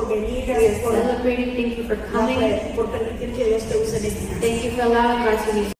por venir, gracias por celebrating. Thank you for coming. Thank you for allowing us to use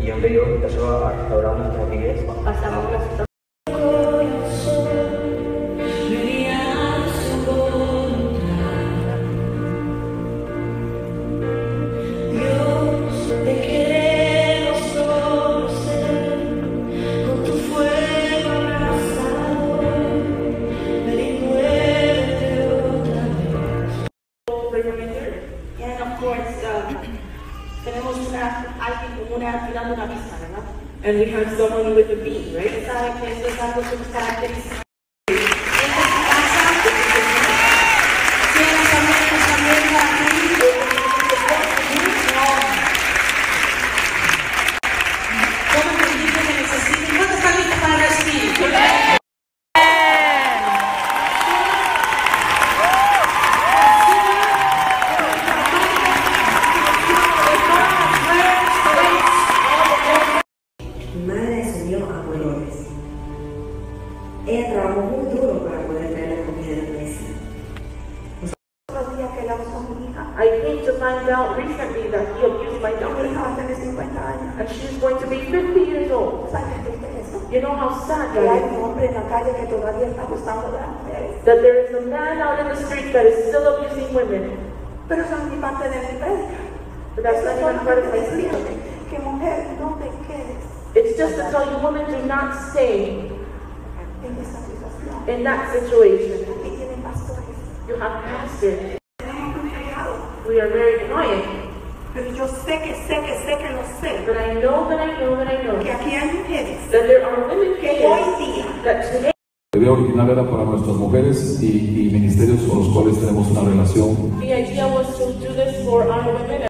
y donde Dios empezó a restaurar nuestra iglesia. Pasamos las Dios, te queremos conocer con tu fuego abrasador. Ven y muévete otra vez. And of course, uh, tenemos una, alguien con una, tirando una vista, ¿verdad? And we have someone with a beat, right? Saben que esto es algo que nos caracteriza. Came find out recently that he abused my daughter. hija va a tener 50 años. And she's going to be 50 years old. ¿Sabes qué triste es eso? You know how sad that un hombre en la calle que todavía está abusando de las mujeres. is? That there is a man out in the street that is still abusing women. Pero eso es ni parte de mi prédica. But that's not even part of my decirte speech. que mujer no te quedes It's just to tell you, women, do not stay en esa situación. in that situation. Aquí tienen pastores. You have pastors. We are very annoying. Pero yo sé que sé que sé que lo sé. But I know that I know that I know Que aquí hay mujeres that there are women que hoy día that today La idea original era para nuestras mujeres y, y ministerios con los cuales tenemos una relación. the idea was to do this for our women.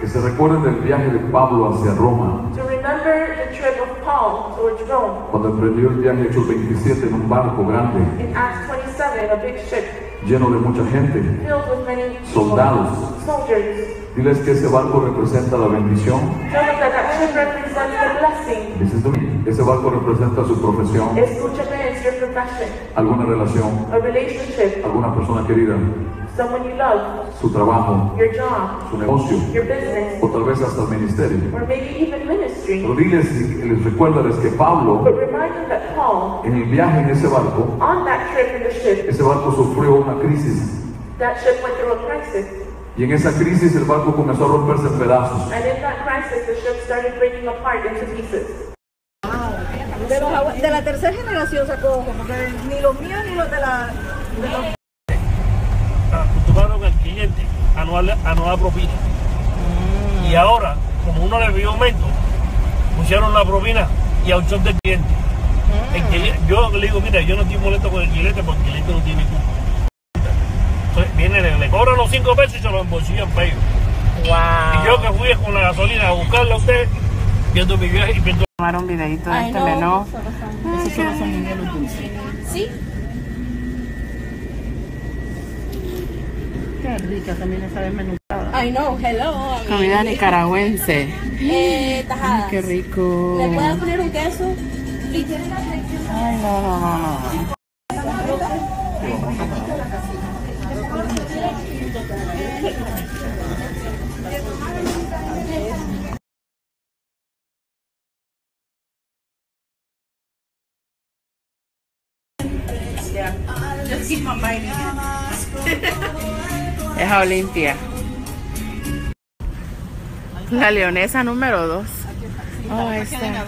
Que se recuerden del viaje de Pablo hacia Roma, To remember the trip of Paul towards Rome cuando emprendió el viaje Hechos 27 en un barco grande, in Acts 27, a big ship lleno de mucha gente. Soldados. Diles que ese barco representa la bendición. Ese barco representa su profesión, alguna relación, alguna persona querida, su trabajo, su negocio, o tal vez hasta el ministerio. Pero diles les recuérdales que Pablo, But remind them that Paul, en el viaje en ese barco, on that trip in the ship, ese barco sufrió una crisis that ship went through a crisis. Y en esa crisis el barco comenzó a romperse en pedazos. And in that crisis, the ship started breaking apart into pieces. De, los de la tercera generación sacó como que ni los míos ni los de la... de los- acostumbraron al cliente a no darle, a no dar propina. Y ahora, como uno le vio aumento, pusieron la propina y a opción del cliente. El cliente- yo le digo, mira, yo no estoy molesto con el cliente porque el cliente no tiene culpa. Entonces, viene, le, le cobran los cinco pesos y se los embolsillan para ellos. Y yo que fui con la gasolina a buscarla a usted, viendo mi viaje y viendo tomar un videito de este menú. Esos solo son de los dulces. Sí. Qué rica también esa desmenuzada. I know, hello. Comida nicaragüense. Eh, tajadas. Ay, qué rico. ¿Me puedes poner un queso? Ay, no, no, no, no. Es Olimpia. La leonesa número 2. Oh, esta.